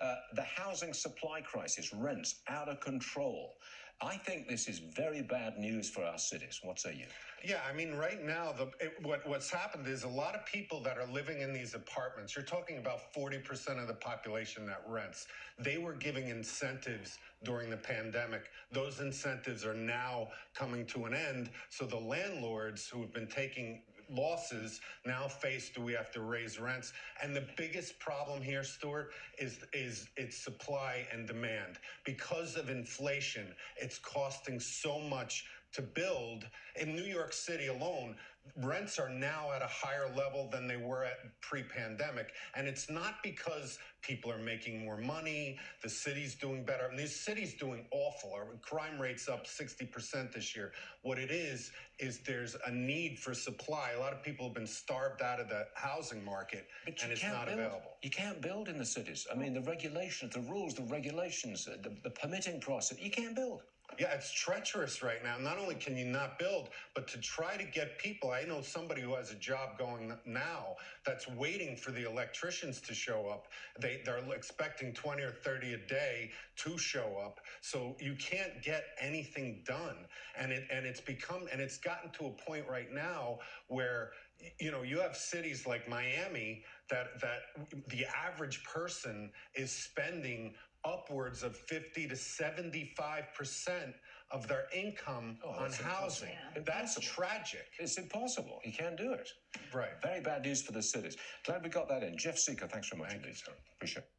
Uh, the housing supply crisis, rents out of control. I think this is very bad news for our cities. What say you? Yeah, I mean, right now, the it, what what's happened is a lot of people that are living in these apartments. You're talking about 40% of the population that rents. They were giving incentives during the pandemic. Those incentives are now coming to an end. So the landlords who have been taking losses now face do we have to raise rents? And the biggest problem here Stuart is is its supply and demand. Because of inflation it's costing so much to build in new york city alone rents are now at a higher level than they were at pre-pandemic and it's not because people are making more money the city's doing better and this city's doing awful our crime rates up 60% this year what it is is there's a need for supply a lot of people have been starved out of the housing market But and it's can't build. available You can't build in the cities. I mean, the regulations, the rules, the regulations, the, the permitting process. You can't build. Yeah, it's treacherous right now. Not only can you not build, but to try to get people. I know somebody who has a job going now that's waiting for the electricians to show up. They they're expecting 20 or 30 a day to show up. So you can't get anything done. And it and it's become and it's gotten to a point right now where you know you have cities like Miami that that the average person is spending upwards of 50 to 75 percent of their income Oh, on that's housing. impossible. That's Impossible. tragic. It's impossible. You can't do it. Right. Very bad news for the cities. Glad we got that in. Jeff Sica, thanks very much indeed, sir. Appreciate it.